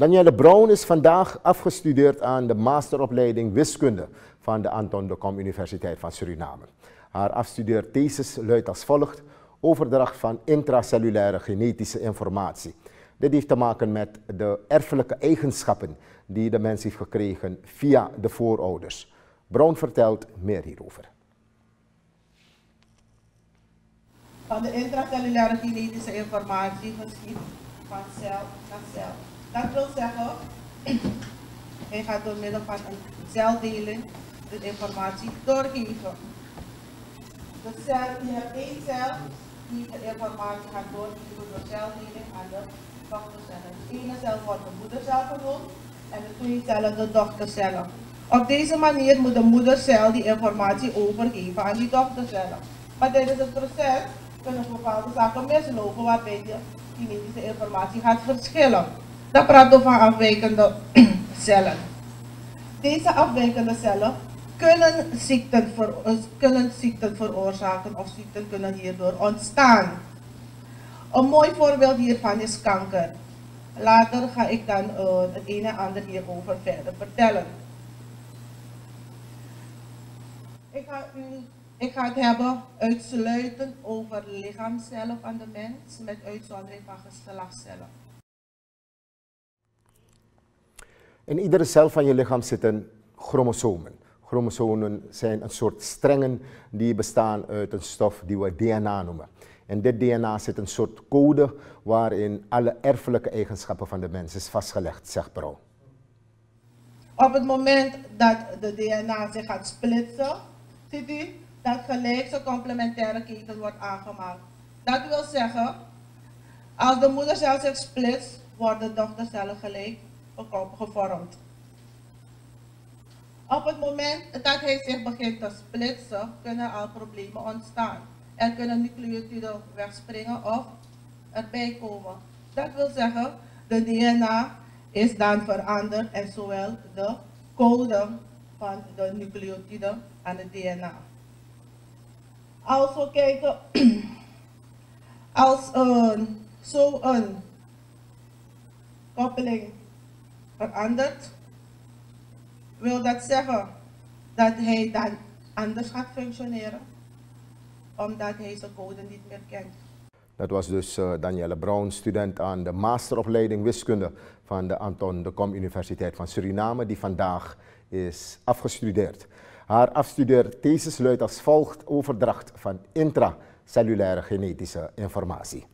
Danielle Brown is vandaag afgestudeerd aan de masteropleiding wiskunde van de Anton de Kom Universiteit van Suriname. Haar afstudeerthesis luidt als volgt: overdracht van intracellulaire genetische informatie. Dit heeft te maken met de erfelijke eigenschappen die de mens heeft gekregen via de voorouders. Brown vertelt meer hierover. Van de intracellulaire genetische informatie geschiet van cel naar cel. Dat wil zeggen, hij gaat door middel van een celdeling de informatie doorgeven. De cel, je hebt één cel die de informatie gaat doorgeven door celdeling aan de dochtercellen. De ene cel wordt de moedercel genoemd en de twee cellen de dochtercellen. Op deze manier moet de moedercel die informatie overgeven aan die dochtercellen. Maar tijdens het proces kunnen bepaalde zaken mislopen waarbij de genetische informatie gaat verschillen. Dan praten we van afwijkende cellen. Deze afwijkende cellen kunnen ziekten, ver, kunnen ziekten veroorzaken of ziekten kunnen hierdoor ontstaan. Een mooi voorbeeld hiervan is kanker. Later ga ik dan uh, het een en ander hierover verder vertellen. Ik ga, ik ga het hebben uitsluitend over lichaamcellen van de mens met uitzondering van geslachtscellen. In iedere cel van je lichaam zitten chromosomen. Chromosomen zijn een soort strengen die bestaan uit een stof die we DNA noemen. In dit DNA zit een soort code waarin alle erfelijke eigenschappen van de mens is vastgelegd, zegt Brouw. Op het moment dat de DNA zich gaat splitsen, ziet u dat gelijk complementaire keten wordt aangemaakt. Dat wil zeggen, als de moedercel zich splitst, worden de dochtercellen gelijk gevormd. Op het moment dat hij zich begint te splitsen, kunnen al problemen ontstaan. Er kunnen nucleotiden wegspringen of erbij komen. Dat wil zeggen, de DNA is dan veranderd en zowel de code van de nucleotiden aan het DNA. Als we kijken, als een, zo'n koppeling verandert, wil dat zeggen dat hij dan anders gaat functioneren, omdat hij zijn code niet meer kent. Dat was dus uh, Danielle Brown, student aan de masteropleiding wiskunde van de Anton de Kom Universiteit van Suriname, die vandaag is afgestudeerd. Haar afstudeerthesis luidt als volgt overdracht van intracellulaire genetische informatie.